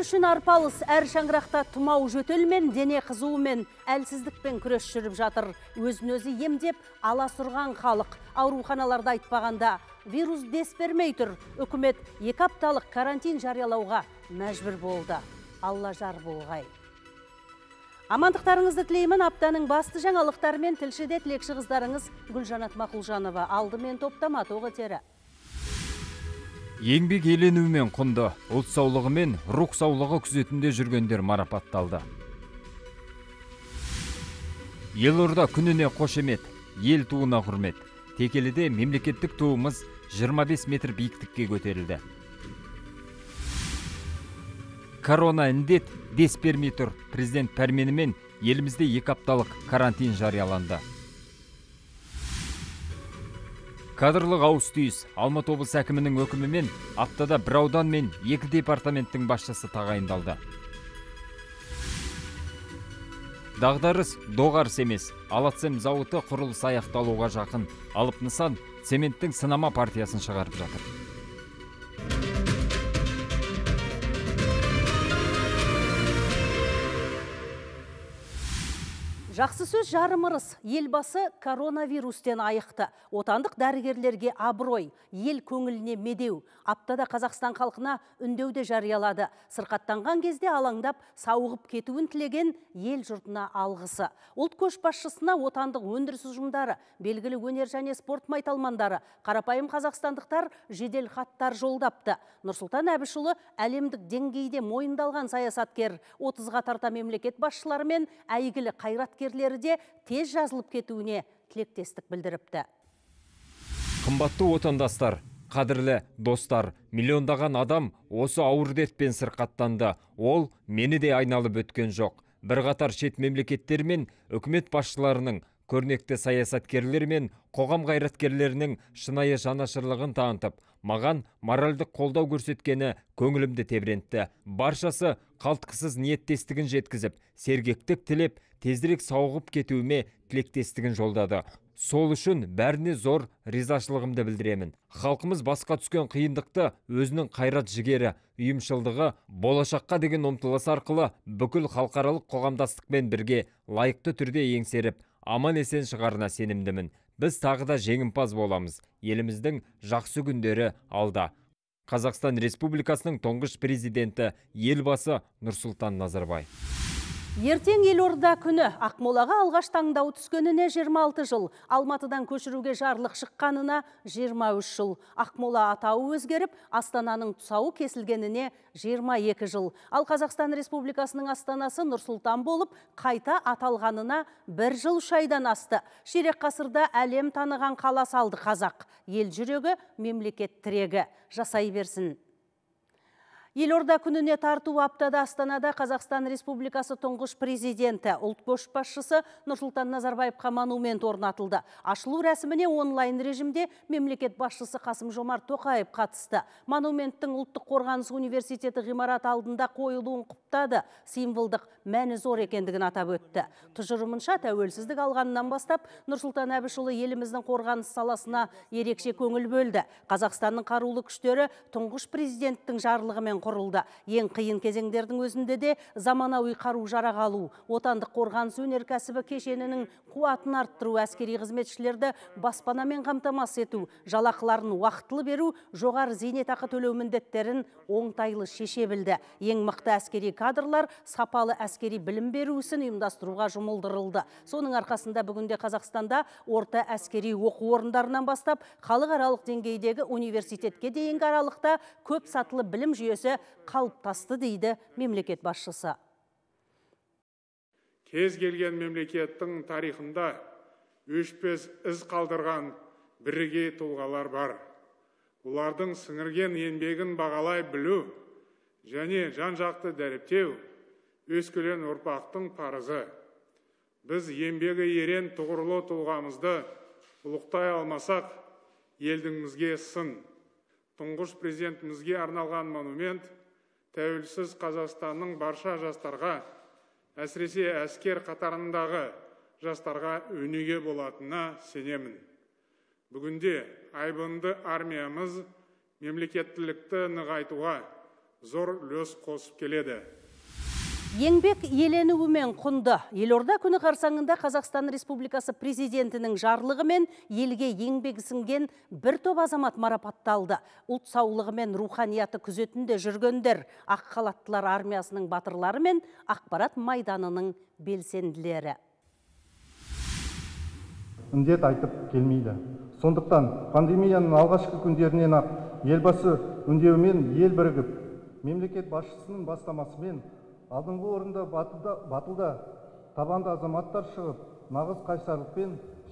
Үшін арпалыс әр шаңырақта тұмау жөтелмен, дене қызуымен, әлсіздікпен күрес жүріп жатыр. Өзін өзі емдеп, ала сұрған халық. Ауруханаларда айтпағанда вирус дес бермей тұр. Үкімет екі апталық карантин жариялауға мәжбүр болды. Алла жар болғай. Амандықтарыңызды тілеймін аптаның басты жаңалықтарымен тілшіде тілекші қыздарыңыз Гүлжанат Мақұлжанова алдымен топтама тоғы тері. Еңбек еленуімен құнды, ұлт саулығы мен рух саулығы күзетінде жүргендер марапатталды. Елорда күніне қошемет, ел туына құрмет. Текеліде мемлекеттік туымыз 25 метр биіктікке көтерілді. Корона індет дес бермей тұр. Президент пәрменімен елімізде екі апталық карантин жарияланды. Кадрлық ауыс түйіс Алматы облысы әкімінің өкімімен аптада бір аудан мен екі департаменттің басшысы тағайындалды. Дағдарыс доғарыс емес. Алатсем зауыты құрылыс аяқталуға жақын. Алып нысан цементтің сынама партиясын шығарып жатыр. Жақсы сөз жарым ырыс. Елбасы коронавирустен айықты. Отандық дәрігерлерге абырой, ел көңіліне медеу. Аптада Қазақстан халқына үндеуде жариялады. Сырқаттанған кезде алаңдап, сауығып кетуін тілеген ел жұртына алғысы. Ұлт көшбасшысына отандық өндіріс ұжымдары, белгілі өнер және спорт майталмандары, қарапайым қазақстандықтар жедел хаттар жолдапты. Нұрсұлтан Әбішұлы әлемдік деңгейде мойындалған саясаткер 30-ға тарта мемлекет басшылары мен әйгілі қайраткерлері де тез жазылып кетуіне тілектестік білдіріпті. Қымбатты отандастар, қадірлі достар, миллиондаған адам осы ауыр дертпен сырқаттанды. Ол мені де айналып өткен жоқ. Бірқатар шет мемлекеттер мен үкімет басшыларының көрнекті саясаткерлер мен қоғам қайраткерлерінің шынайы жанашырлығын танытып, маған моральдық қолдау көрсеткені көңілімді тебірентті. Баршасы қалтқысыз ниеттестігін жеткізіп, сергектік тілеп, тезірек сауығып кетуіме тілектестігін жолдады. Сол үшін бәріне зор ризашылығымды білдіремін. Халқымыз басқа түскен қиындықты өзінің қайрат жігері, ұйымшылдығы, болашаққа деген ұмтылыс арқылы бүкіл халықаралық қоғамдастықпен бірге лайықты түрде еңсеріп, аман есен шығарына сенімдімін. Біз тағы да жеңімпаз боламыз. Еліміздің жақсы күндері алда. Қазақстан Республикасының тұңғыш президенті елбасы Нұрсұлтан Назарбаев. Ертең елорда күні Ақмолаға алғаш таңдау түскеніне 26 жыл, Алматыдан көшіруге жарлық шыққанына 23 жыл. Ақмола атауы өзгеріп, Астананың тұсауы кесілгеніне 22 жыл. Ал Қазақстан Республикасының астанасы Нұрсұлтан болып, қайта аталғанына бір жыл шайдан асты. Ширек қасырда әлем таныған қала салды қазақ. Ел жүрегі, мемлекет тірегі. Жасай берсін. Елорда күніне тарту аптада Астанада Қазақстан Республикасы тұңғыш президенті, ұлт көшбасшысы Нұрсұлтан Назарбаевқа монумент орнатылды. Ашылу рәсіміне онлайн режимде мемлекет басшысы Қасым Жомарт Тоқаев қатысты. Монументтің ұлттық қорғаныс университеті ғимарат алдында қойылуын құптады. Символдық мәні зор екендігін атап өтті. Тұжырымынша тәуелсіздік алғаннан бастап Нұрсұлтан Әбішұлы еліміздің қорғаныс саласына ерекше көңіл бөлді. Қазақстанның қарулы күштері тұңғыш президенттің жарлығымен құрылды. Ең қиын кезеңдердің өзінде де заманауи қару жарақ алу, отандық қорғаныс өнеркәсібі кешенінің қуатын арттыру, әскери қызметшілерді баспанамен қамтамасыз ету, жалақыларын уақытылы беру, жоғары зейнетақы төлеу міндеттерін оңтайлы шеше білді. Ең мықты әскери кадрлар сапалы әскери білім беру ісін ұйымдастыруға жұмылдырылды. Соның арқасында бүгінде Қазақстанда орта әскери оқу орындарынан бастап халықаралық деңгейдегі университетке дейінгі аралықта көп сатылы білім жүйесі қалыптасты дейді мемлекет басшысы. Кез келген мемлекеттің тарихында өшпес із қалдырған бірге тұлғалар бар. Олардың сіңірген еңбегін бағалай білу және жан-жақты дәріптеу өскелең ұрпақтың парызы. Біз еңбегі ерен тұғырлы тұлғамызды ұлықтай алмасақ, елдіңізге сын. Тұңғыш президентімізге арналған монумент тәуелсіз Қазақстанның барша жастарға, әсіресе әскер қатарындағы жастарға өнеге болатынына сенемін. Бүгінде айбынды армиямыз мемлекеттілікті нығайтуға, зор үлес қосып келеді Еңбек еленуімен құнды. Елорда күні қарсаңында Қазақстан Республикасы президентінің жарлығымен елге еңбек сіңген бір топ азамат марапатталды. Ұлт саулығы мен руханияты күзетінде жүргендер, ақ халаттылар армиясының батырлары мен ақпарат майданының белсенділері. індет айтып келмейді сондықтан пандемияның алғашқы күндерінен ақ елбасы үндеуімен ел бірігіп мемлекет басшысының бастамасымен алдыңғы орында батылда, батылда табанды азаматтар шығып нағыз қайсарлық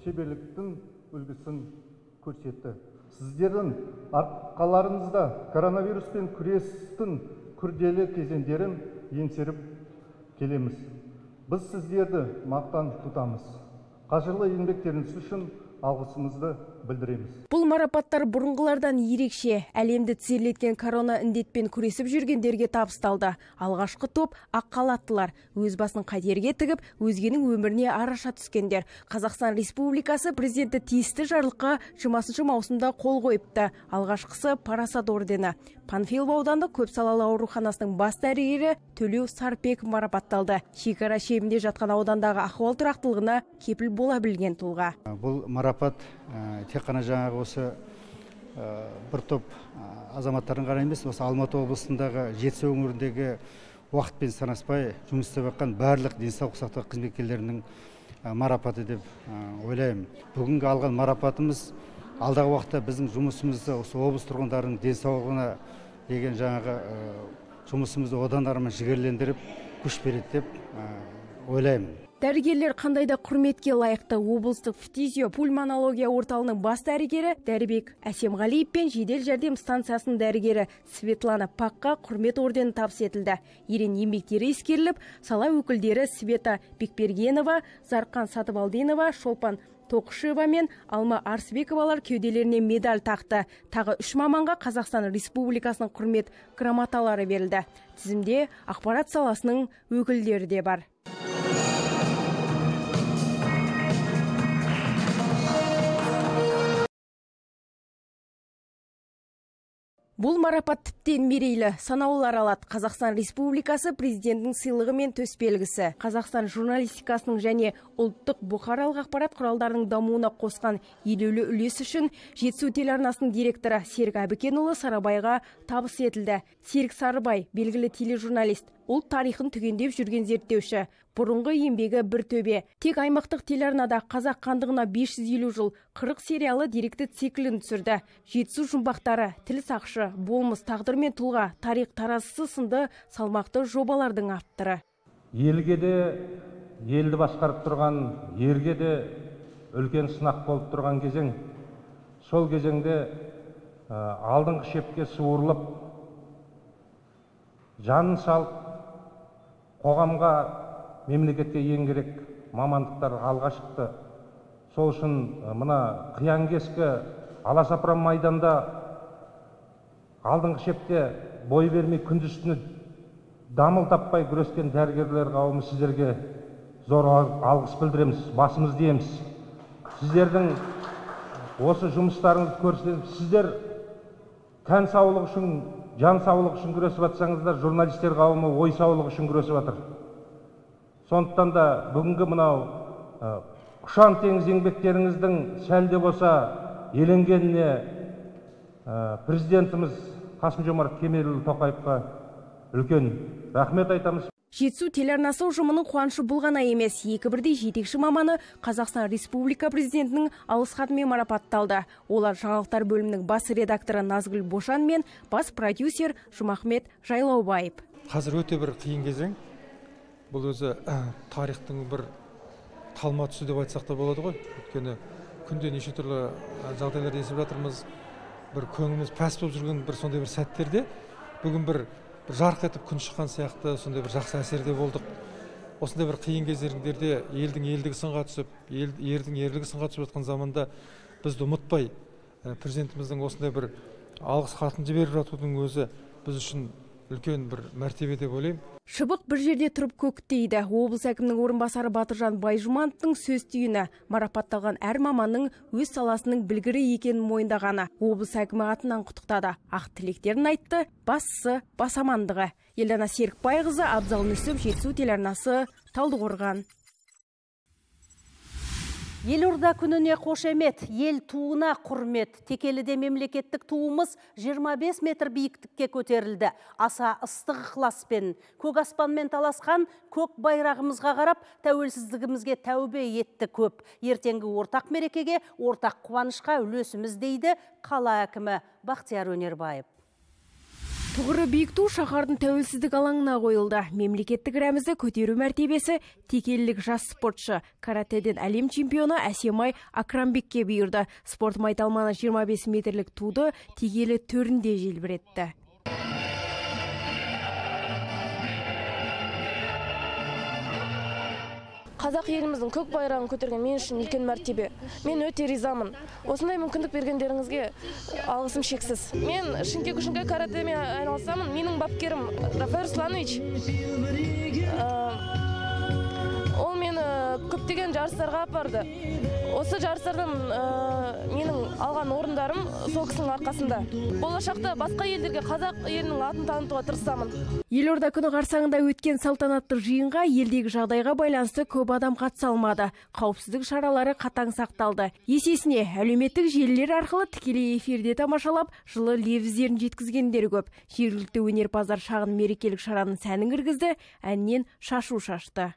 шеберліктің үлгісін көрсетті. Сіздердің арқаларыңызда коронавируспен күрестің күрделі кезеңдерін еңсеріп келеміз. Біз сіздерді мақтан тұтамыз. Қажырлы еңбектеріңіз үшін алғысымызды білдіреміз. Бұл марапаттар бұрынғылардан ерекше. Әлемді тізерлеткен корона індетпен күресіп жүргендерге табысталды. Алғашқы топ ақ халаттылар өз басын қатерге тігіп өзгенің өміріне араша түскендер. Қазақстан республикасы президенті тиісті жарлыққа жиырмасыншы маусымда қол қойыпты. Алғашқысы парасат ордені. Панфилов аудандық көпсалалы ауруханасының бас дәрігері төлеу сарпек марапатталды. Шекара шебінде жатқан аудандағы ахуал тұрақтылығына кепіл бола білген тұлға. Бұл марапат тек қана жаңағы осы бір топ азаматтардың ғана емес осы алматы облысындағы жетісу өңіріндегі уақытпен санаспай жұмыс істеп жатқан барлық денсаулық сақтау қызметкерлерінің марапаты деп ойлаймын. Бүгінгі алған марапатымыз алдағы уақытта біздің жұмысымызды осы облыс тұрғындарының денсаулығына деген жаңағы жұмысымызды одан әрмен жігерлендіріп күш береді деп ойлаймын. Дәрігерлер қандай да құрметке лайықты. Облыстық фтизио пульмонология орталығының бас дәрігері дәрібек әсемғалиев пен жедел жәрдем станциясының дәрігері светлана паққа құрмет ордені табыс етілді. Ерен еңбектері ескеріліп сала өкілдері света бекбергенова зарқан сатыбалдинова шолпан тоқышева мен алма арсбековалар кеуделеріне медаль тақты. Тағы үш маманға қазақстан республикасының құрмет грамоталары берілді. Тізімде ақпарат саласының өкілдері де бар. Бұл марапат тіптен мерейлі санаулар алады. Қазақстан Республикасы президентінің сыйлығы мен төсбелгісі. Қазақстан журналистикасының және ұлттық бұқаралық ақпарат құралдарының дамуына қосқан елеулі үлес үшін Жетісу телеарнасының директоры Серік Әбікенұлы Сарабайға табыс етілді. Серік Сарыбай белгілі тележурналист, ұлт тарихын түгендеп жүрген зерттеуші. Бұрынғы еңбегі бір төбе. Тек аймақтық телеарнада қазақ қандығына 550 жыл 40 сериалы деректі циклін түсірді. Жетісу жұмбақтары тіл сақшы болмыс тағдыр мен тұлға тарих таразысы сынды салмақты жобалардың авторы. Елге де елді басқарып тұрған ерге де үлкен сынақ болып тұрған кезең. Сол кезеңде алдыңғы шепке суырылып жанын салып қоғамға мемлекетке ең керек мамандықтар алға шықты сол үшін мына қиян кескі аласапыран майданда алдыңғы шепте бой бермей күндіз түні дамыл таппай күрескен дәрігерлер қауымы сіздерге зор алғыс білдіреміз басымызды иеміз сіздердің осы жұмыстарыңызды көрсетіп сіздер тән саулығы үшін жан саулығы үшін күресіп жатсаңыздар журналистер қауымы ой саулығы үшін күресіп жатыр сондықтан да бүгінгі мынау ұшан теңіз еңбектеріңіздің сәл де болса еленгеніне президентіміз қасым жомарт кемелұлы тоқаевқа үлкен рахмет айтамыз. Жетісу телеарнасы ұжымының қуанышы бұл ғана емес. Екі бірдей жетекші маманы қазақстан республика президентінің алғыс хатымен марапатталды. Олар жаңалықтар бөлімінің бас редакторы назгүл бошан мен бас продюсер жұмахмет жайлаубаев. Қазір өте бір қиын кезең. Бұл өзі тарихтың бір талма түсі деп айтсақ та болады ғой. Өйткені күнде неше түрлі жағдайларды естіп жатырмыз. бір көңіліміз пәс болып жүрген бір сондай бір сәттерде бүгін бір жарқ етіп күн шыққан сияқты сондай бір жақсы әсерде болдық. Осындай бір қиын кезеңдерде елдің елдігі сынға түсіп ел, ердің ерлігі сынға түсіп жатқан заманда бізді ұмытпай президентіміздің осындай бір алғыс хатын жіберіп жатудың өзі біз үшін үлкен бір мәртебе деп ойлаймын. Шыбық бір жерде тұрып көктейді облыс әкімінің орынбасары батыржан байжұмановтың сөз түйіні марапатталған әр маманның өз саласының білгірі екенін мойындағаны облыс әкімі атынан құттықтады. Ақ тілектерін айтты бастысы бас амандығы. Елдана серікбайқызы абзал нүсіп жетісу телеарнасы талдықорған. Елорда күніне қошемет, ел туына құрмет. Текеліде мемлекеттік туымыз 25 метр биіктікке көтерілді. Аса ыстық ықыласпен, көк аспанмен таласқан көк байрағымызға қарап, тәуелсіздігімізге тәубе етті көп. Ертеңгі ортақ мерекеге, ортақ қуанышқа үлесіміз дейді қала әкімі Бақтияр Өнербаев. Тұғыры биік ту шаһардың тәуелсіздік алаңына қойылды. Мемлекеттік рәмізді көтеру мәртебесі текелілік жас спортшы. Каратеден әлем чемпионы Әсемай Акрамбекке бұйырды. Спорт майталманы 25 метрлік туды текелі төрінде желбіретті. Қазақ еліміздің көк байрағын көтерген мен үшін үлкен мәртебе. Мен өте ризамын. Осындай мүмкіндік бергендеріңізге алғысым шексіз. Мен шынке күшіңке каратэмен айналысамын. Менің бапкерім рафаэль русланович ол мені көптеген жарыстарға апарды. Осы жарыстардан менің алған орындарым сол кісінің арқасында. Болашақта басқа елдерге қазақ елінің атын танытуға тырысамын. Елорда күні қарсаңында өткен салтанатты жиынға елдегі жағдайға байланысты көп адам қатыса алмады. Қауіпсіздік шаралары қатаң сақталды. Есесіне әлеуметтік желілер арқылы тікелей эфирде тамашалап жылы лебіздерін жеткізгендер көп. Жергілікті өнерпаздар шағын мерекелік шараның сәнін кіргізді әннен шашу шашты.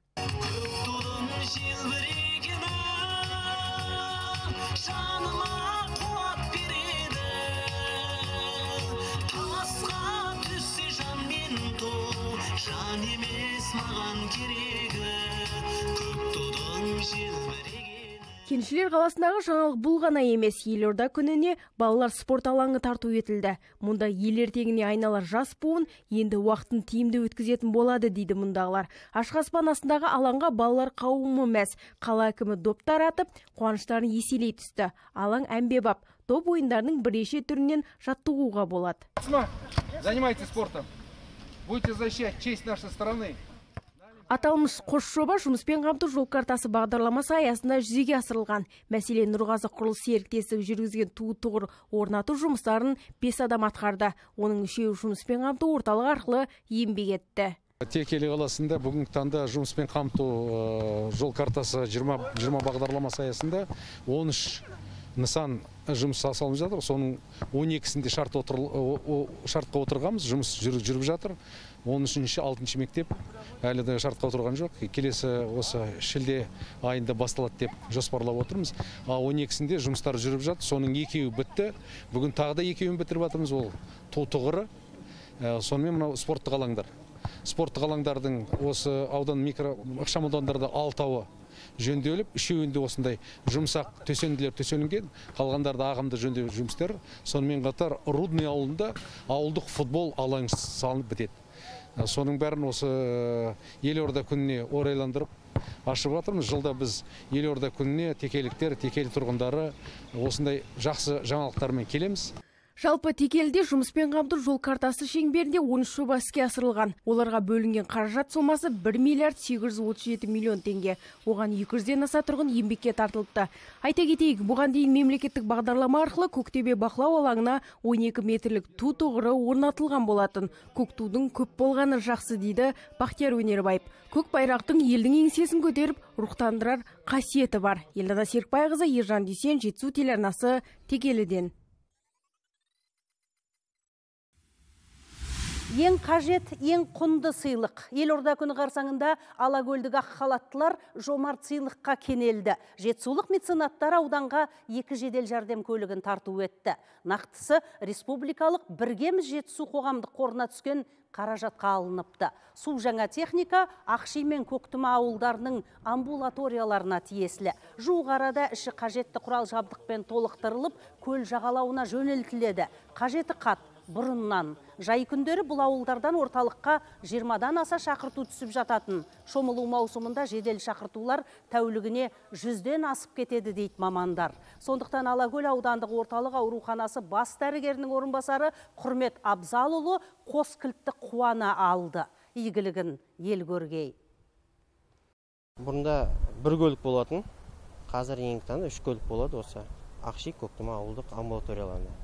Кеншілер қаласындағы жаңалық бұл ғана емес. Елорда күніне балалар спорт алаңы тарту етілді. Мұнда ел ертеңіне айналар жас буын енді уақытын тиімді өткізетін болады дейді мұндағылар. Ашық аспан астындағы алаңға балалар қауымы мәз. Қала әкімі доп таратып қуаныштарын еселей түсті. Алаң әмбебап доп ойындарының бірнеше түрінен жаттығуға болады. Занимайтесь спортом. Будете защищать честь нашей страны. Аталмыш қош жоба жұмыспен қамту жол картасы бағдарламасы аясында жүзеге асырылған. Мәселен, Нұрғазы құрылыс серіктестігі жүргізген туу тұғыр орнату жұмыстарын бес адам атқарды. Оның үшеуі жұмыспен қамту орталық арқылы еңбек етті. Текелі қаласында бүгінгі таңда жұмыспен қамту жол картасы 20, 20 бағдарламасы аясында 13 нысан жұмыс салынып жатыр соның 12-сінде шарт отыр, шартқа отырғанбыз жұмыс жүріп жатыр он үшінші алтыншы мектеп. Әлі де шартқа отырған жоқ. Келесі осы шілде айында басталады деп жоспарлап отырмыз. Ал он екісінде жұмыстар жүріп жатыр. Соның екеуі бітті. Бүгін тағы да екеуін бітіріп жатырмыз. Ол ту тұғыры. Сонымен мынау спорттық алаңдар. Спорттық алаңдардың осы аудан микро ықшам аудандарда алтауы жөнделіп үшеуінде осындай жұмсақ төсенділер төселінген қалғандарда ағымды жөндеу жұмыстар сонымен қатар рудный ауылында ауылдық футбол алаңы салынып бітеді. Соның бәрін осы елорда күніне орайландырып ашып жатырмыз. Жылда біз елорда күніне текеліктер текелі тұрғындары осындай жақсы жаңалықтармен келеміз. Жалпы текелде жұмыспен қамту жол картасы шеңберінде 13 жоба іске асырылған. Оларға бөлінген қаражат сомасы 1 миллиард 837 миллион теңге. Оған 200-ден аса тұрғын еңбекке тартылыпты. Айта кетейік, бұған дейін мемлекеттік бағдарлама арқылы Көктөбе бақылау алаңына 12 метрлік ту тұғыры орнатылған болатын. Көк тудың көп болғаны жақсы дейді Бақтияр Өнербаев. Көк байрақтың елдің еңсесін көтеріп, рухтандырар қасиеті бар. Елдана Серікбайқызы, Ержан Дүйсен, Жетісу телеарнасы Текеліден. Ең қажет, ең құнды сыйлық. Елорда күні қарсаңында Алакөлдік ақ халаттылар жомарт сыйлыққа кенелді. Жетісулық меценаттар ауданға екі жедел жәрдем көлігін тарту етті. Нақтысы республикалық біргеміз жетісу қоғамдық қорына түскен қаражатқа алыныпты. Су жаңа техника Ақши мен Көктұма ауылдарының амбулаторияларына тиесілі. Жуық арада іші қажетті құрал жабдықпен толықтырылып, көл жағалауына жөнелтіледі. Қажеті қат бұрыннан. Жай күндері бұл ауылдардан орталыққа 20-дан аса шақырту түсіп жататын. Шомылу маусымында жедел шақыртулар тәулігіне жүзден асып кетеді дейді мамандар. Сондықтан Алакөл аудандық орталық ауруханасы бас дәрігерінің орынбасары Құрмет Абзалұлы қос кілтті қуана алды. Игілігін ел көргей. Бұрында бір көлік болатын, қазір еңгітаны үш көлік болады осы ақши көктұма ауылдық амбулаторияларында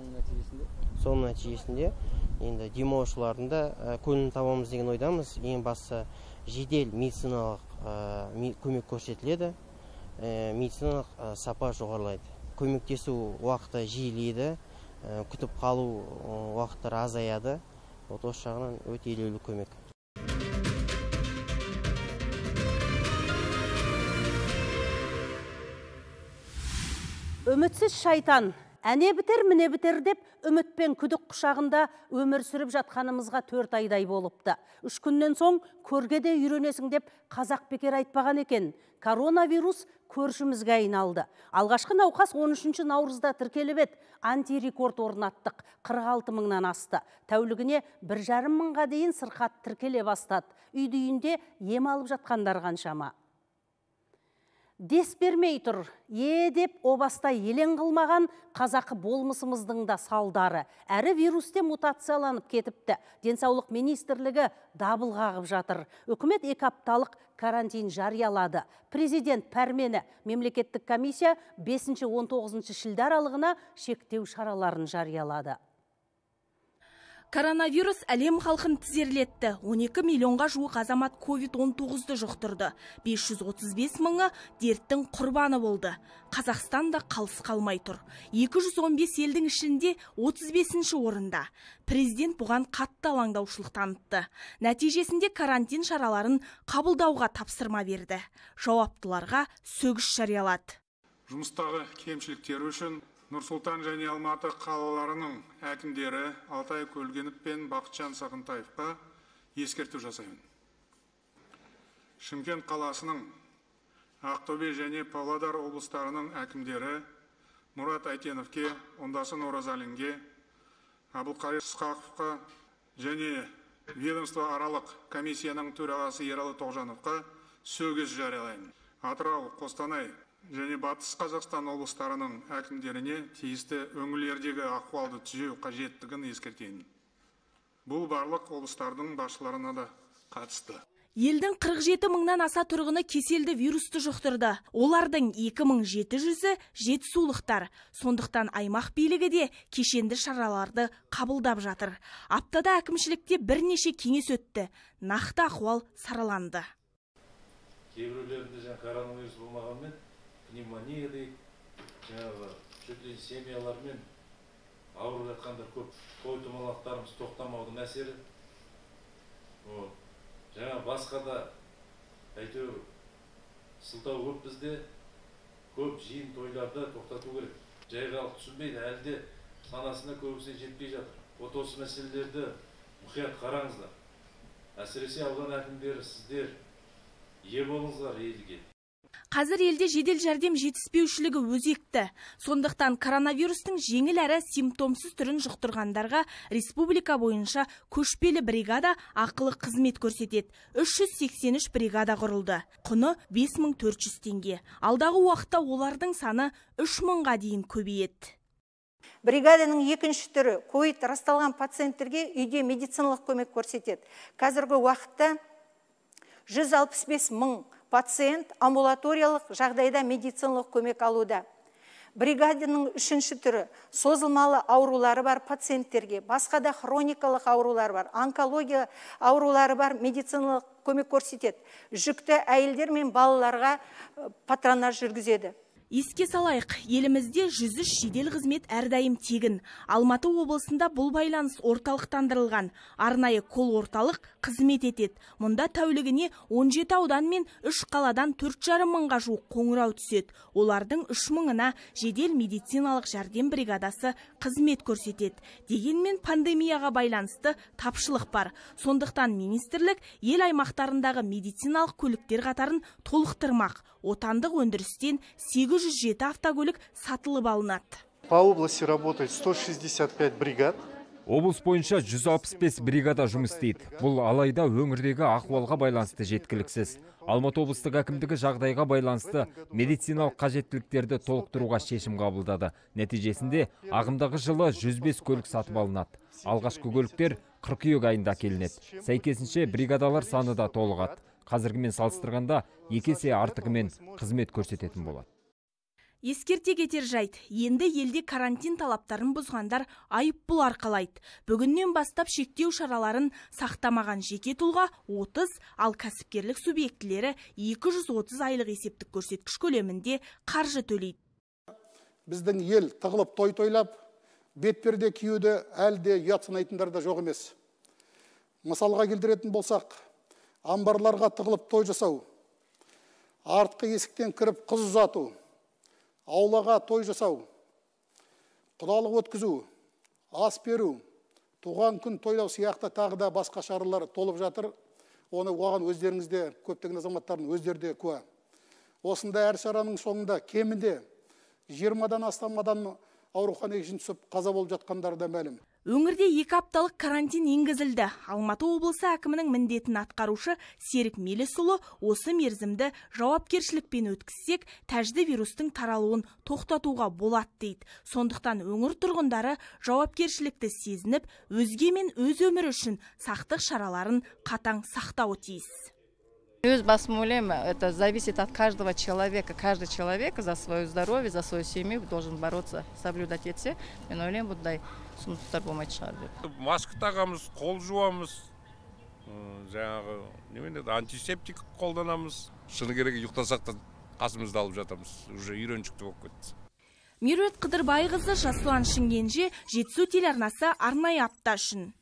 соның нәтижесінде? Соның нәтижесінде енді демалушылардың да көңілін табамыз деген ойдамыз. Ең бастысы жедел медициналық көмек көрсетіледі. Медициналық сапа жоғарылайды. Көмектесу уақыты жиілейді. Күтіп қалу уақыттары азаяды. Вот осы жағынан өте елеулі көмек. Үмітсіз шайтан. Әне бітер міне бітер деп үмітпен күдік құшағында өмір сүріп жатқанымызға төрт айдай болыпты. Үш күннен соң көрге де үйренесің деп қазақ бекер айтпаған екен. Коронавирус көршімізге айналды. Алғашқы науқас 13 наурызда тіркеліп еді. Антирекорд орнаттық. 46 мыңнан асты. Тәулігіне бір жарым мыңға дейін сырқат тіркеле бастады. Үйді үйінде ем алып жатқандар қаншама. Дес бермей тұр. Е деп обастай елең қылмаған қазақы болмысымыздың да салдары. Әрі вирусте мутацияланып кетіпті. Денсаулық министрлігі дабыл қағып жатыр. Үкімет екі апталық карантин жариялады. Президент пәрмені мемлекеттік комиссия 5-19 шілде аралығына шектеу шараларын жариялады. Коронавирус әлем халқын тізерлетті. 12 миллионға жуық азамат COVID-19-ды жұқтырды. 535 мыңы дерттің құрбаны болды. Қазақстан да қалыс қалмай тұр. 215 елдің ішінде 35 орында. Президент бұған қатты алаңдаушылық танытты. Нәтижесінде карантин шараларын қабылдауға тапсырма берді. Жауаптыларға сөгіс жариялады. Жұмыстағы кемшіліктері үшін Нұрсұлтан және Алматы қалаларының әкімдері Алтай Көлгенов пен Бақытжан Сағынтаевқа ескерту жасаймын. Шымкент қаласының Ақтөбе және Павлодар облыстарының әкімдері Мұрат Әйтеновке, Ондасын Оразалинге, Абылқайыр Сқақовқа және ведомство аралық комиссияның төрағасы Ералы Тоғжановқа сөгіс жариялаймын. Атырау, Қостанай, және батыс қазақстан облыстарының әкімдеріне тиісті өңірлердегі ахуалды түзеу қажеттігін ескертемін бұл барлық облыстардың басшыларына да қатысты Елдің 47 мыңнан аса тұрғыны кеселді вирусты жұқтырды. Олардың 2700-і жетісулықтар. Сондықтан аймақ билігі де кешенді шараларды қабылдап жатыр. Аптада әкімшілікте бірнеше кеңес өтті. Нақты ахуал сараланды. Кейбіреулерінде жаңа коронавирус болмағанмен пневмония дейді жаңағы ли семьялармен ауырып жатқандар көп. Той томалақтарымыз тоқтамаудың әсері. Вот. Жаңа басқа да әйтеуір сылтау көп бізде. Көп жиын тойларды тоқтату керек. Жай халық түсінбейді әлі де санасына көбісіне жетпей жатыр. Вот осы мәселелерді мұқият қараңыздар. Әсіресе аудан әкімдері сіздер ие болыңыздар елге Қазір елде жедел жәрдем жетіспеушілігі өзекті. Сондықтан коронавирустың жеңіл әрі симптомсыз түрін жұқтырғандарға республика бойынша көшпелі бригада ақылы қызмет көрсетеді. 383 бригада құрылды. Құны 5400 теңге. Алдағы уақытта олардың саны 3000-ға дейін көбейеді. Бригаданың екінші түрі ковид расталған пациенттерге үйде медициналық көмек көрсетеді. Қазіргі уақытта 165 мың пациент амбулаториялық жағдайда медициналық көмек алуда. Бригаданың үшінші түрі созылмалы аурулары бар пациенттерге басқа да хроникалық аурулары бар онкология аурулары бар медициналық көмек көрсетеді. Жүкті әйелдер мен балаларға патронаж жүргізеді. Еске салайық, елімізде 103 жедел қызмет әрдайым тегін. Алматы облысында бұл байланыс орталықтандырылған. Арнайы кол орталық қызмет етеді. Мұнда тәулігіне 17 аудан мен 3 қаладан 4,5 мыңға жуық қоңырау түседі. Олардың 3 мыңына жедел медициналық жәрдем бригадасы қызмет көрсетеді. Дегенмен пандемияға байланысты тапшылық бар. Сондықтан министрлік ел аймақтарындағы медициналық көліктер қатарын толықтырмақ. Отандық өндірістен 8 207 автокөлік сатылып алынады. По области работает 165 бригад. облыс бойынша 165 бригада жұмыс істейді. Бұл алайда өңірдегі ахуалға байланысты жеткіліксіз. Алматы облыстық әкімдігі жағдайға байланысты медициналық қажеттіліктерді толықтыруға шешім қабылдады. Нәтижесінде ағымдағы жылы 105 көлік сатып алынады. Алғашқы көліктер қыркүйек айында әкелінеді сәйкесінше бригадалар саны да толығады. Қазіргімен салыстырғанда екі есе артығымен қызмет көрсететін болады. Ескерте кетер жайт енді елде карантин талаптарын бұзғандар айыппұл арқалайды. Бүгіннен бастап шектеу шараларын сақтамаған жеке тұлға 30 ал кәсіпкерлік субъектілері 230 айлық есептік көрсеткіш көлемінде қаржы төлейді. Біздің ел тығылып той тойлап бетперде киюді әлі де ұят санайтындар да жоқ емес. Мысалға келтіретін болсақ амбарларға тығылып той жасау артқы есіктен кіріп қыз ұзату аулаға той жасау құдалық өткізу ас беру туған күн тойлау сияқты тағы да басқа шаралар толып жатыр. Оны оған өздеріңіз де көптеген азаматтардың өздері де куә. Осындай әр шараның соңында кемінде жиырмадан астам адам ауруханаға түсіп қаза болып жатқандары да мәлім. Өңірде екі апталық карантин енгізілді. Алматы облысы әкімінің міндетін атқарушы серік мелесұлы осы мерзімді жауапкершілікпен өткізсек тәжді вирустың таралуын тоқтатуға болады дейді. Сондықтан өңір тұрғындары жауапкершілікті сезініп өзге мен өз өмірі үшін сақтық шараларын қатаң сақтауы тиіс. Өз басым ойлаймын это зависит от каждого человека. Каждый человек за свое здоровье за свою семью должен бороться. Соблюдать етсе мен ойлаймын бұндай сұмдықтар болмайтын шығар деп маска тағамыз қол жуамыз жаңағы немене еді антисептик қолданамыз шыны керек ұйықтасақ та қасымызда алып жатамыз уже үйреншікті болып кетті. Меруерт қыдырбайқызы жасұлан шымкенже жетісу телеарнасы арнайы апта үшін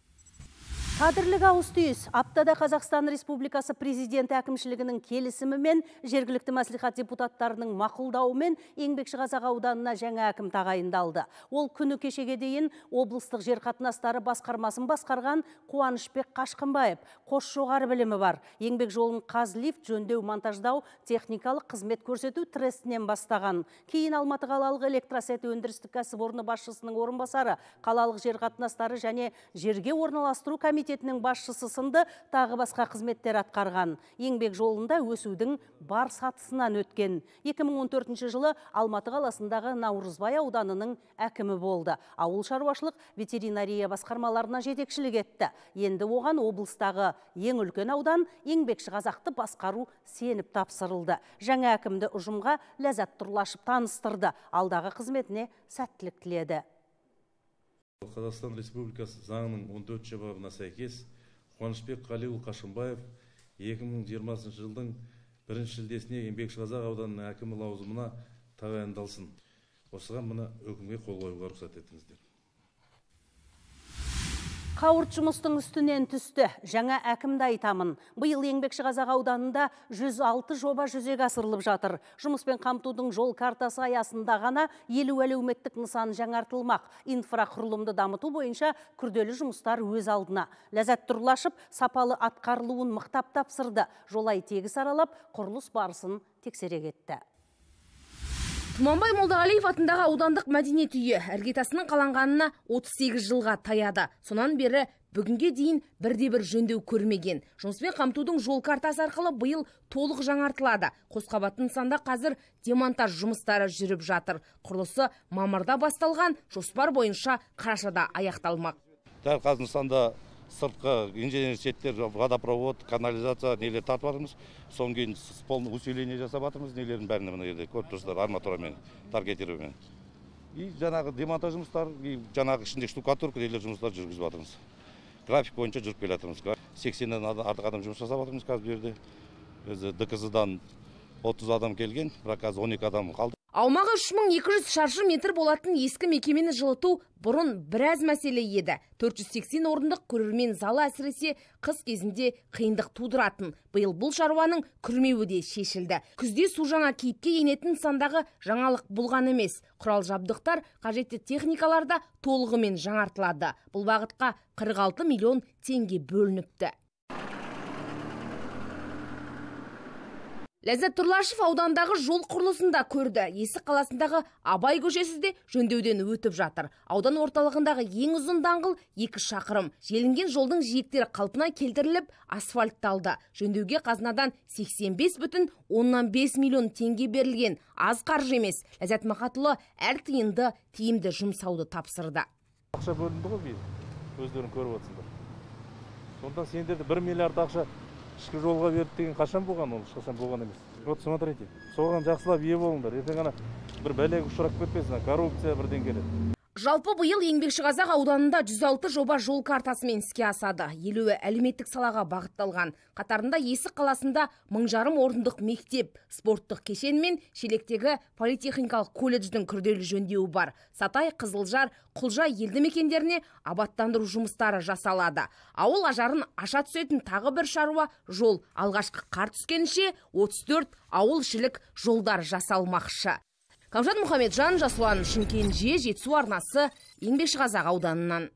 Қадірлік ауыз түйіс, аптада Қазақстан Республикасы президенті әкімшілігінің келісімімен жергілікті мәслихат депутаттарының мақұлдауымен еңбекші қазақ ауданына жаңа әкім тағайындалды. Ол күні кешеге дейін облыстық жер қатынастары басқармасын басқарған Қуанышбек Қашқынбаев. Қош жоғары білімі бар. Еңбек жолын қазлифт, жөндеу, монтаждау, техникалық қызмет көрсету трестінен бастаған. Кейін Алматы қалалық электросет өндірістік кәсіпорны басшысының орынбасары, қалалық жер қатынастары және жерге орналастыру комитеті комитетінің басшысы сынды тағы басқа қызметтер атқарған. Еңбек жолында өсудің бар сатысынан өткен. 2014 жылы Алматы қаласындағы Наурызбай ауданының әкімі болды. Ауыл шаруашылық ветеринария басқармаларына жетекшілік етті. Енді оған облыстағы ең үлкен аудан еңбекші қазақты басқару сеніп тапсырылды. Жаңа әкімді ұжымға ләззат тұрлашып таныстырды. Алдағы қызметіне сәттілік тіледі қазақстан республикасы заңының 14 бабына сәйкес қуанышбек қалиұлы қашымбаев 2020 жылдың бірінші шілдесіне еңбекші қазақ ауданының әкімі лауазымына тағайындалсын. Осыған мына өкімге қол қоюға рұқсат етіңіздер. Қауырт жұмыстың үстінен түсті. Жаңа әкімді айтамын. Бұйыл еңбекші қазақ ауданында 106 жоба жүзеге асырылып жатыр. Жұмыспен қамтудың жол картасы аясында ғана елу әлеуметтік нысан жаңартылмақ. Инфрақұрылымды дамыту бойынша күрделі жұмыстар өз алдына. Ләззат тұрлашып, сапалы атқарылуын мықтап тапсырды. Жолай тегіс аралап, құрылыс барысын тексере кетті. Тұманбай Молдағалиев атындағы аудандық мәдениет үйі іргетасының қаланғанына 38 жылға таяды. Сонан бері бүгінге дейін бірде бір жөндеу көрмеген. Жұмыспен қамтудың жол картасы арқылы биыл толық жаңартылады. Қосқабатты нысанда қазір демонтаж жұмыстары жүріп жатыр. Құрылысы мамырда басталған, жоспар бойынша қарашада аяқталмақ. Дәл қазір нысанда сыртқы инженер сеттер водопровод канализация нелер тартып жатырмыз. Содан кейін полный усиление жасап жатырмыз. Нелердің бәрін мына жерде көріп тұрсыздар арматурамен таргетированиемен и жаңағы демонтаж жұмыстары и жаңағы ішінде штукатурка нелер жұмыстар жүргізіп жатырмыз. График бойынша жүріп келе жатырмыз. Сексеннен артық адам жұмыс жасап жатырмыз қазір бұл жерде. Өзі дкз дан отыз адам келген бірақ қазір он екі адам қалды. Аумағы 3200 шаршы метр болатын ескі мекемені жылыту бұрын біраз мәселе еді. 480 орындық көрермен залы әсіресе қыс кезінде қиындық тудыратын. Биыл бұл шаруаның күрмеуі де шешілді. Күзде су жаңа кейіпке енетін сандағы жаңалық болған емес. Құрал жабдықтар қажетті техникаларда толығымен жаңартылады. Бұл бағытқа 46 миллион теңге бөлініпті. Ләззат Тұрлашев аудандағы жол құрылысын да көрді. Есік қаласындағы Абай көшесі де жөндеуден өтіп жатыр. Аудан орталығындағы ең ұзын даңғыл екі шақырым. Желінген жолдың жиектері қалпына келтіріліп, асфальтталды. Жөндеуге қазынадан 85 бүтін оннан 5 миллион теңге берілген. Аз қаржы емес. Ләззат Мақатұлы әр тиынды тиімді жұмсауды тапсырды. Ақша бөлінді ғой. Өздерің көріп отырсыңдар. Сонда сендерді 1 миллиард ақша ішкі жолға берді деген қашан болған ол? Ешқашан болған емес. Вот смотрите соған жақсылап ие болыңдар. Ертең ана бір бәлеге ұшырап кетпесін коррупция бірдеңкелер Жалпы бұйыл еңбекші қазақ ауданында 106 жоба жол картасымен іске асады. Елуі әлеуметтік салаға бағытталған. Қатарында Есік қаласында мың жарым орындық мектеп, спорттық кешен мен Шелектегі политехникалық колледждің күрделі жөндеуі бар. Сатай, Қызылжар, Құлжа елді мекендеріне абаттандыру жұмыстары жасалады. Ауыл ажарын аша түсетін тағы бір шаруа жол. Алғашқы қар түскенше 34 ауыл ішілік жолдар жасалмақшы. Камжан Мұхамеджан, Жасуан Шымкенже, Жетісу арнасы, Еңбекші қазақ ауданынан.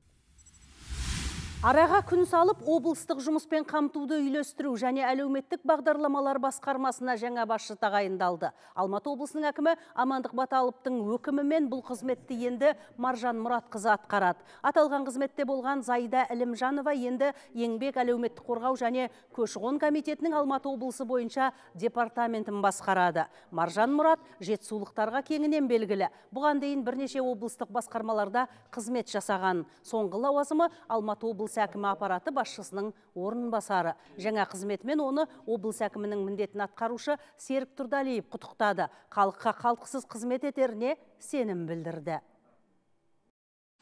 Араға күн салып, облыстық жұмыспен қамтуды үйлестіру және әлеуметтік бағдарламалар басқармасына жаңа басшы тағайындалды. Алматы облысының әкімі Амандық Баталыптың өкімімен бұл қызметті енді Маржан Мұратқызы атқарады. Аталған қызметте болған Зайда Ілімжанова енді еңбек әлеуметтік қорғау және көші-қон комитетінің Алматы облысы бойынша департаментін басқарады. Маржан Мұрат жетісулықтарға кеңінен белгілі. Бұған дейін бірнеше облыстық басқармаларда қызмет жасаған. Соңғы лауазымы Алматы облысы әкімі аппараты басшысының орынбасары. Жаңа қызметімен оны облыс әкімінің міндетін атқарушы Серік Тұрдалиев құттықтады. Халыққа қалтқысыз қызмет етеріне сенім білдірді.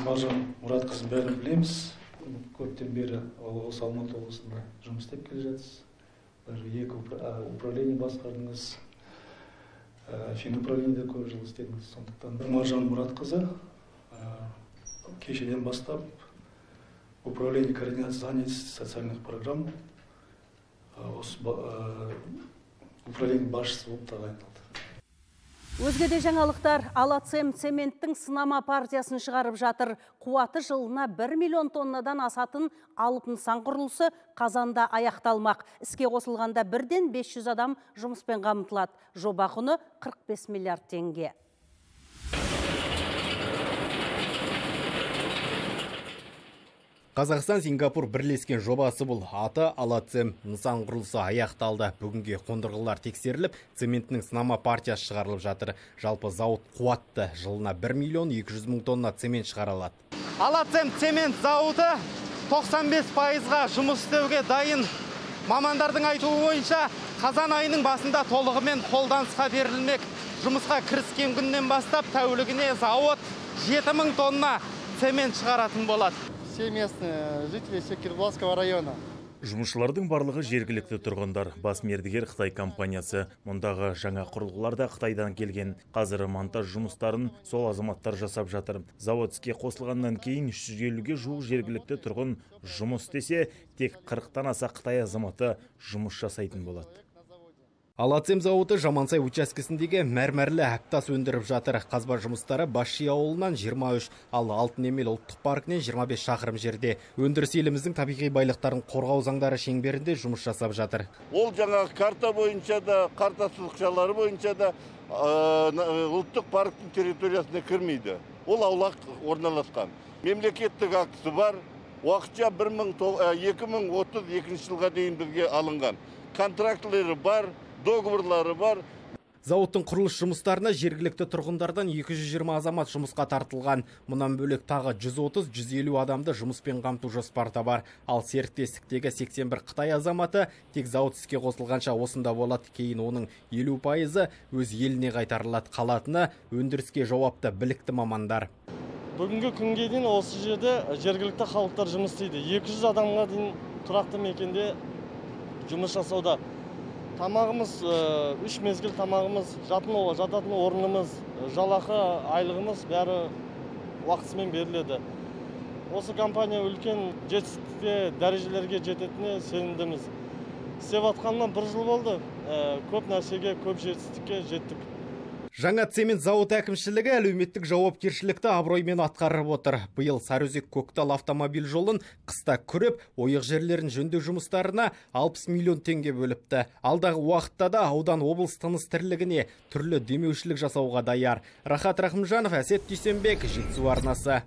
Маржан Мұратқызын бәрін білеміз. Көптен бері осы Алматы облысында жұмыс істеп келе жатсыз. Бір екі управление басқардыңыз. Финуправлениеде көп жыл істедіңіз. Сондықтан Маржан Мұратқызы кешеден бастап управление координации социальных программ осы управление басшысы болып тағайындалды Өзгеде жаңалықтар Алацем цементтің сынама партиясын шығарып жатыр. Қуаты жылына 1 миллион тоннадан асатын алып нысан құрылысы қазанда аяқталмақ. Іске қосылғанда бірден 500 адам жұмыспен қамтылады. Жоба құны 45 миллиард теңге. Қазақстан Сингапур бірлескен жобасы бұл аты Алацем нысан құрылысы аяқталды. Бүгінге қондырғылар тексеріліп, цементінің сынама партиясы шығарылып жатыр. Жалпы зауыт қуатты жылына 1 миллион 200 мың тонна цемент шығарылады. Алацем цемент зауыты 95 пайызға жұмыс істеуге дайын. Мамандардың айтуы бойынша қазан айының басында толығымен қолданысқа берілмек. Жұмысқа кіріскен күннен бастап тәулігіне зауыт 7000 тонна цемент шығаратын болады все местные жители Секирболского района. Жұмысшылардың барлығы жергілікті тұрғындар. Бас мердігер Қытай компаниясы. Мұндағы жаңа құрылғылар да Қытайдан келген. Қазір монтаж жұмыстарын сол азаматтар жасап жатыр. Завод іске қосылғаннан кейін 350-ге жуық жергілікті тұрғын жұмыс істесе, тек 40-тан аса Қытай азаматы жұмыс жасайтын болады. Алацем зауыты Жамансай учаскесіндегі мәрмәрлі әктас өндіріп жатыр. Қазба жұмыстары Басши ауылынан 23, ал Алтын Емел ұлттық паркінен 25 шақырым жерде. Өндіріс еліміздің табиғи байлықтарын қорғау заңдары шеңберінде жұмыс жасап жатыр. Ол жаңағы карта бойынша да, карта сызықшалары бойынша да ұлттық парктің территориясына кірмейді. Ол аулақ орналасқан. Мемлекеттік актісі бар, уақытша 2032 жылға дейін бізге алынған. Контрактілері бар, договорлары бар. Зауыттың құрылыс жұмыстарына жергілікті тұрғындардан 220 азамат жұмысқа тартылған. Мұнан бөлек тағы 130-150 адамды жұмыспен қамту жоспарда бар. Ал серіктестіктегі 81 Қытай азаматы тек зауыт іске қосылғанша осында болады. Кейін оның 50 пайызы өз еліне қайтарылады. Қалатыны өндіріске жауапты білікті мамандар. Бүгінгі күнге дейін осы жерде жергілікті халықтар жұмыс істейді. 200 адамға дейін тұрақты мекенде жұмыс жасауда тамағымыз үш мезгіл тамағымыз жатын жататын орнымыз жалақы айлығымыз бәрі уақытысымен беріледі. Осы компания үлкен жетістікке дәрежелерге жететініне сенімдіміз. Істеп жатқанына бір жыл болды. Көп нәрсеге көп жетістікке жеттік. Жаңа цемент зауыты әкімшілігі әлеуметтік жауапкершілікті абыроймен атқарып отыр. Биыл сарыөзек көктал автомобиль жолын қыста күреп ойық жерлерін жөндеу жұмыстарына 60 миллион теңге бөліпті. Алдағы уақытта да аудан облыс тыныс тірлігіне түрлі демеушілік жасауға даяр. Рахат рахымжанов әсет дүйсенбек жетісу арнасы.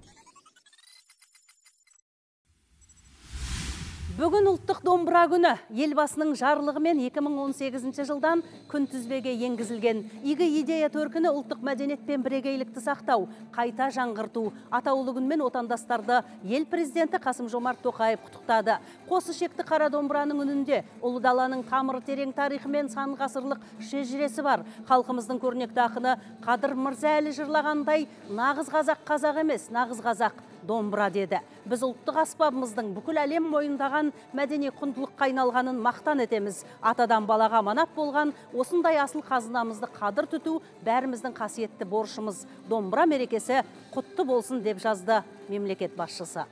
Бүгін ұлттық домбыра күні елбасының жарлығымен 2018 жылдан күн тізбеге енгізілген. Игі идея төркіні ұлттық мәдениет пен бірегейлікті сақтау, қайта жаңғырту. Атаулы күнмен отандастарды ел президенті Қасым Жомарт Тоқаев құттықтады. Қосы шекті қара домбыраның үнінде ұлы даланың тамыры терең тарихы мен сан ғасырлық шежіресі бар. Халқымыздың көрнекті ақыны Қадыр Мырза әлі жырлағандай, нағыз қазақ қазақ емес, нағыз қазақ домбыра деді. Біз ұлттық аспабымыздың бүкіл әлем мойындаған мәдени құндылыққа айналғанын мақтан етеміз. Атадан балаға манат болған осындай асыл қазынамызды қадір тұту бәріміздің қасиетті борышымыз. Домбыра мерекесі құтты болсын деп жазды мемлекет басшысы.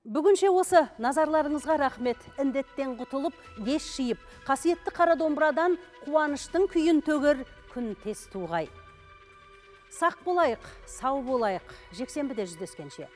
Бүгінше осы назарларыңызға рахмет. Індеттен құтылып, еш шиып, қасиетті қара домбырадан қуаныштың күйін төгір күн тез туғай. Сақ болайық, сау болайық. Жексенбіде жүздескенше.